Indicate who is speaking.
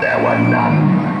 Speaker 1: there were none.